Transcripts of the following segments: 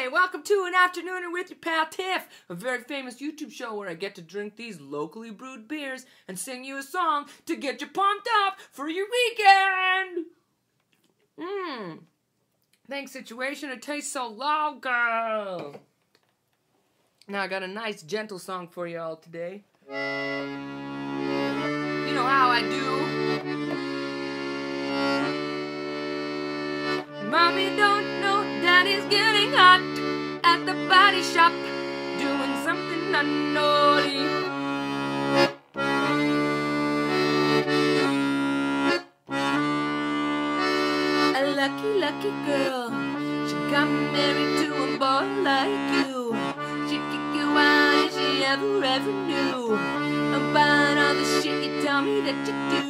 Hey, welcome to an afternoon with your pal Tiff, a very famous YouTube show where I get to drink these locally brewed beers and sing you a song to get you pumped up for your weekend. Mmm. Thanks, situation. It tastes so local. Now I got a nice, gentle song for you all today. You know how I do. Mommy daddy's getting hot at the body shop, doing something unnaughty. A lucky, lucky girl, she got married to a boy like you. She'd kick you out if she ever, ever knew about all the shit you tell me that you do.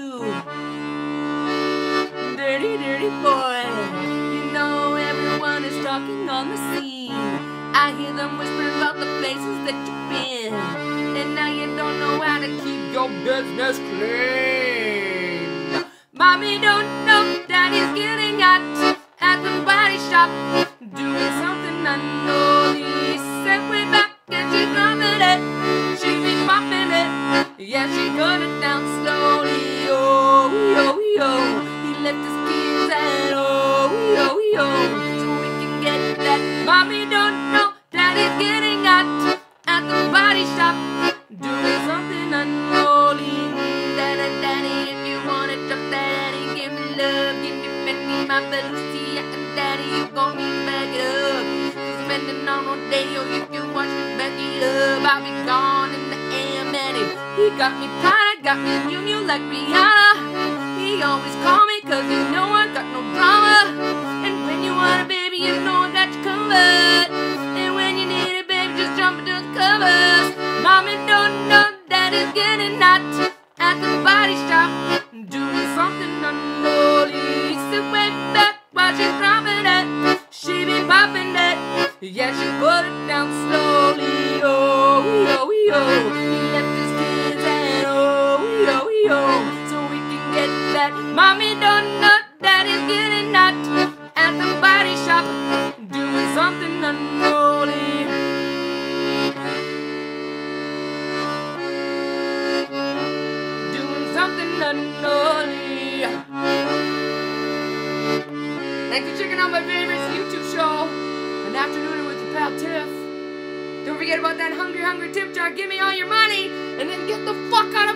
Dirty, dirty boy, talking on the scene. I hear them whisper about the places that you've been, and now you don't know how to keep your business clean. Mommy don't know daddy's getting hot at the body shop, doing something unholy. Daddy, daddy, if you wanna drop that, daddy, give me love, give me Fendi, my and daddy, you gon' need to back it up. Spending on all day, or you can watch me back it up. I'll be gone in the AM, and if he got me Prada, got me Junior like Rihanna. He always call me, cause you know I got no drama. And when you want a baby, you know got you covered. And when you need a baby, just jump into the covers. Mommy don't know that it's getting hot at the body shop, doing something unholy. So way back while she's dropping it, she be popping it. Yeah, she put it down slowly. Oh, yo, oh, yo. Oh. He left his kids and oh, yo, oh, yo. So we can get that. Mommy don't know getting hot at the body shop, doing something unholy. Something. Thanks for checking out my favorite YouTube show, An Afternoon with your pal Tiff. Don't forget about that hungry, hungry tip jar. Give me all your money, and then get the fuck out of!